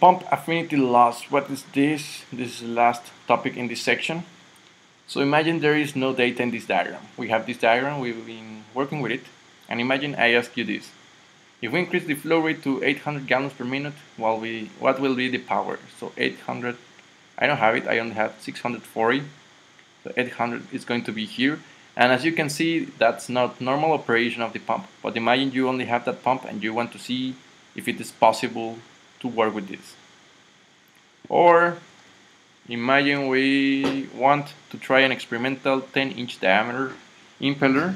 pump affinity laws, what is this? This is the last topic in this section. So imagine there is no data in this diagram. We have this diagram, we've been working with it, and imagine I ask you this. If we increase the flow rate to 800 gallons per minute, well, we, what will be the power? So 800, I don't have it, I only have 640. So 800 is going to be here. And as you can see, that's not normal operation of the pump. But imagine you only have that pump and you want to see if it is possible to work with this. Or imagine we want to try an experimental 10 inch diameter impeller.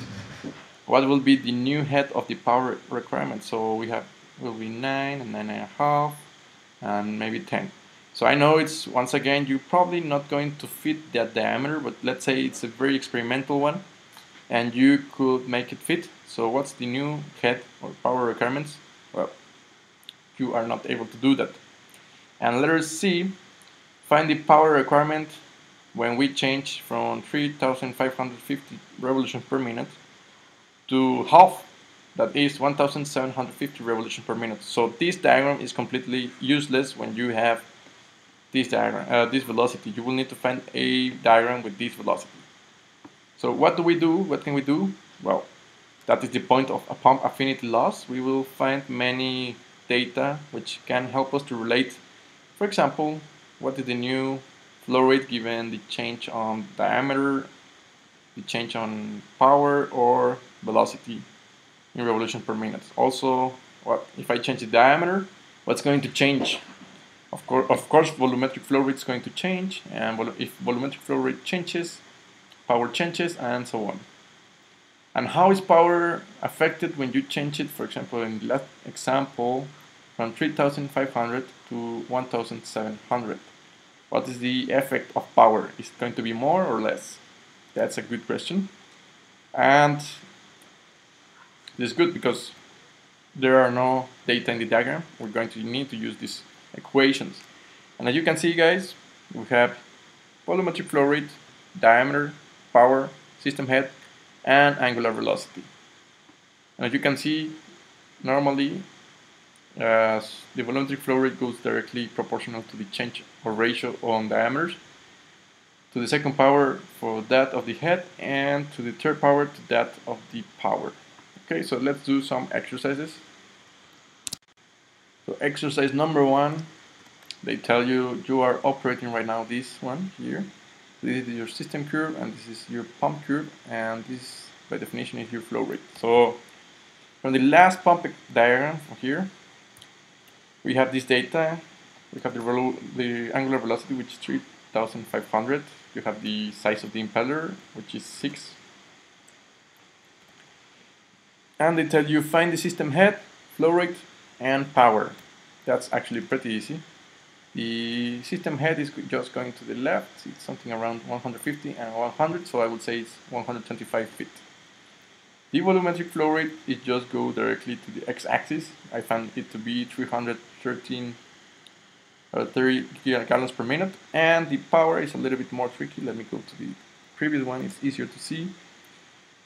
What will be the new head of the power requirement? So we have will be 9 and 9 and a half and maybe 10 so I know it's once again you're probably not going to fit that diameter but let's say it's a very experimental one and you could make it fit. So what's the new head or power requirements you are not able to do that and let us see Find the power requirement when we change from 3550 revolutions per minute to half, that is 1750 revolutions per minute. So this diagram is completely useless when you have this diagram, uh, this velocity. You will need to find a diagram with this velocity. So what do we do? What can we do? Well, that is the point of a pump affinity laws. We will find many data which can help us to relate, for example, what is the new flow rate given the change on diameter, the change on power or velocity in revolution per minute. Also, what if I change the diameter, what's going to change? Of course, of course, volumetric flow rate is going to change, and if volumetric flow rate changes, power changes, and so on. And how is power affected when you change it? For example, in the last example, from 3,500 to 1,700. What is the effect of power? Is it going to be more or less? That's a good question. And this is good because there are no data in the diagram. We're going to need to use these equations. And as you can see, guys, we have volumetric flow rate, diameter, power, system head, and angular velocity. And as you can see, normally as the volumetric flow rate goes directly proportional to the change or ratio on diameters, to the second power for that of the head, and to the third power to that of the power. Okay, so let's do some exercises. So exercise number one, they tell you you are operating right now this one here. This is your system curve and this is your pump curve and this by definition is your flow rate. So from the last pump diagram here, we have this data. We have the, the angular velocity, which is 3,500. You have the size of the impeller, which is 6. And they tell you find the system head, flow rate, and power. That's actually pretty easy. The system head is just going to the left. It's something around 150 and 100, so I would say it's 125 feet. The volumetric flow rate is just go directly to the x-axis. I found it to be 313 or 30 gallons per minute and the power is a little bit more tricky. Let me go to the previous one, it's easier to see.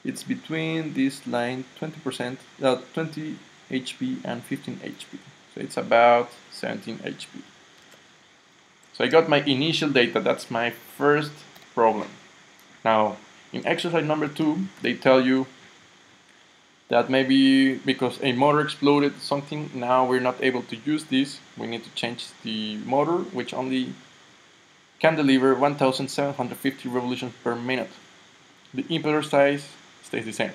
It's between this line 20%, uh, 20 HP and 15 HP. So it's about 17 HP. So I got my initial data, that's my first problem. Now, in exercise number two, they tell you that maybe because a motor exploded something now we're not able to use this. We need to change the motor which only can deliver 1750 revolutions per minute. The impeller size stays the same.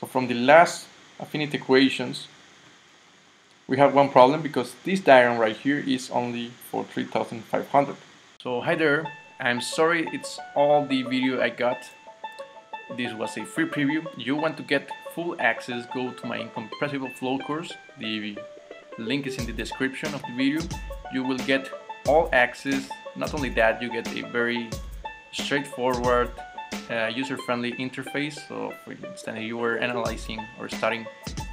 So from the last affinity equations we have one problem because this diagram right here is only for 3500 so hi there. I'm sorry it's all the video I got. This was a free preview. You want to get full access, go to my incompressible flow course. The link is in the description of the video. You will get all access. Not only that, you get a very straightforward, uh, user-friendly interface. So for instance, you were analyzing or studying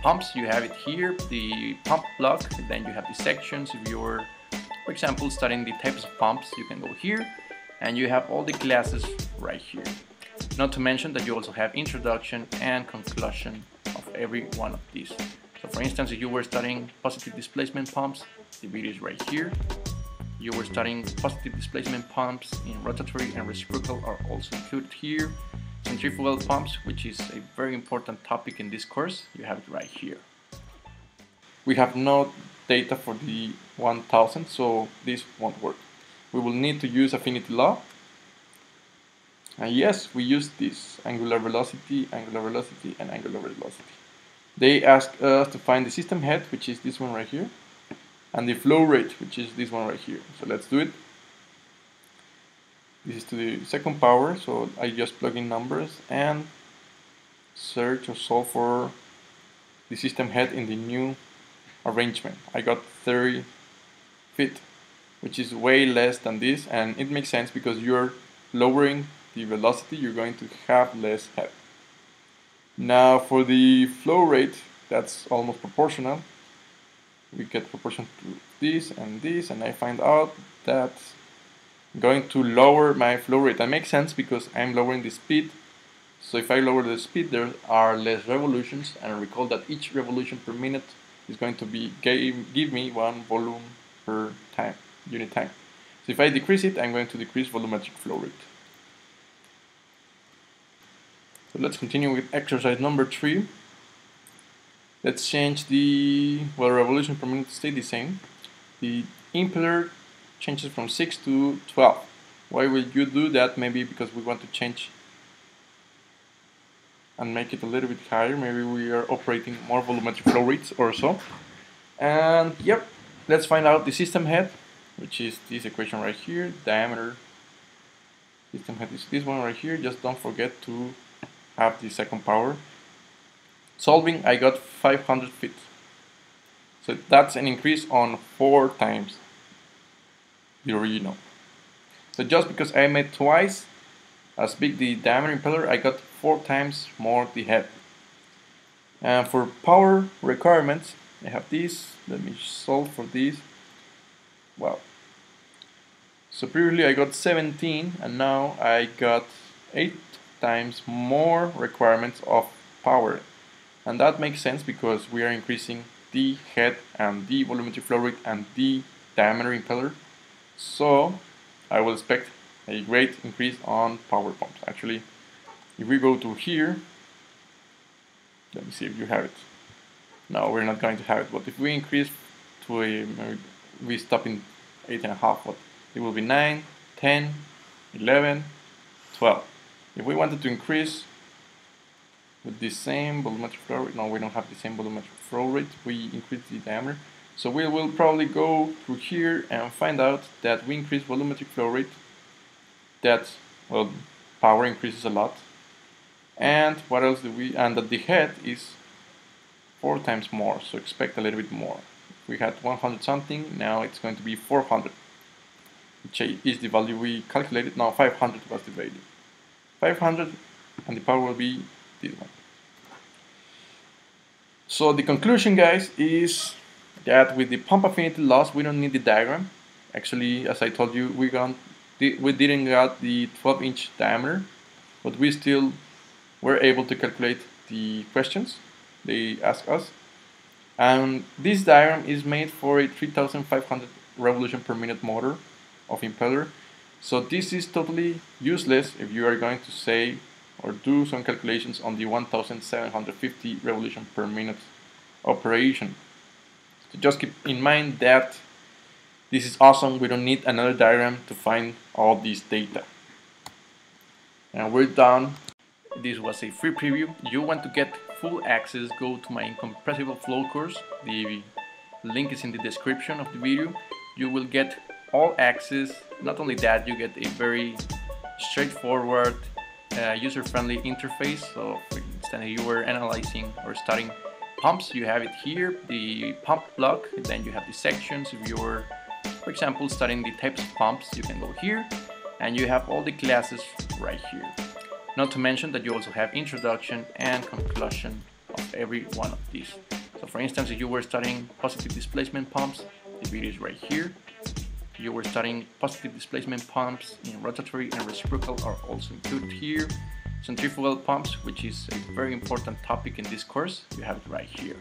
pumps, you have it here, the pump block, then you have the sections. If you're, for example, studying the types of pumps, you can go here, and you have all the classes right here. Not to mention that you also have introduction and conclusion of every one of these. So for instance, if you were studying positive displacement pumps, the video is right here. You were studying positive displacement pumps in rotatory and reciprocal are also included here. Centrifugal pumps, which is a very important topic in this course, you have it right here. We have no data for the 1000, so this won't work. We will need to use affinity law. And yes, we use this angular velocity, angular velocity, and angular velocity. They ask us to find the system head, which is this one right here, and the flow rate, which is this one right here. So let's do it. This is to the second power, so I just plug in numbers and search or solve for the system head in the new arrangement. I got 30 feet, which is way less than this, and it makes sense because you're lowering the velocity, you're going to have less head. Now for the flow rate, that's almost proportional. We get proportion to this and this, and I find out that I'm going to lower my flow rate. That makes sense because I'm lowering the speed. So if I lower the speed, there are less revolutions, and recall that each revolution per minute is going to be give, give me one volume per time, unit time. So if I decrease it, I'm going to decrease volumetric flow rate. So let's continue with exercise number three. Let's change the, well, revolution per minute to stay the same. The impeller changes from 6 to 12. Why would you do that? Maybe because we want to change and make it a little bit higher. Maybe we are operating more volumetric flow rates or so. And yep, let's find out the system head, which is this equation right here, diameter. System head is this one right here. Just don't forget to have the second power. Solving, I got 500 feet. So that's an increase on four times the original. So just because I made twice as big the diameter impeller, I got four times more the head. And for power requirements, I have this. Let me solve for this. Well, so previously I got 17 and now I got 8 times more requirements of power. And that makes sense because we are increasing the head and the volumetric flow rate and the diameter impeller. So I will expect a great increase on power pumps. Actually, if we go to here, let me see if you have it. No, we're not going to have it, but if we increase to a, we stop in 8.5, what it will be 9, 10, 11, 12. If we wanted to increase with the same volumetric flow rate, no, we don't have the same volumetric flow rate, we increase the diameter. So we will probably go through here and find out that we increase volumetric flow rate, that, well, power increases a lot. And what else do we, and that the head is four times more, so expect a little bit more. we had 100 something, now it's going to be 400, which is the value we calculated, now 500 was the value. 500 and the power will be this one. So the conclusion guys is that with the pump affinity laws we don't need the diagram. Actually as I told you we got we didn't got the 12 inch diameter but we still were able to calculate the questions they ask us. And this diagram is made for a 3500 revolution per minute motor of impeller so this is totally useless if you are going to say or do some calculations on the 1750 revolution per minute operation. So just keep in mind that this is awesome, we don't need another diagram to find all this data. And we're done. This was a free preview. You want to get full access, go to my incompressible flow course. The link is in the description of the video. You will get all axes. Not only that, you get a very straightforward, uh, user-friendly interface. So for instance, you were analyzing or studying pumps, you have it here, the pump block, then you have the sections. If you were, for example, studying the types of pumps, you can go here, and you have all the classes right here. Not to mention that you also have introduction and conclusion of every one of these. So for instance, if you were studying positive displacement pumps, the video is right here you were studying positive displacement pumps in rotatory and reciprocal are also included here. Centrifugal pumps, which is a very important topic in this course, you have it right here.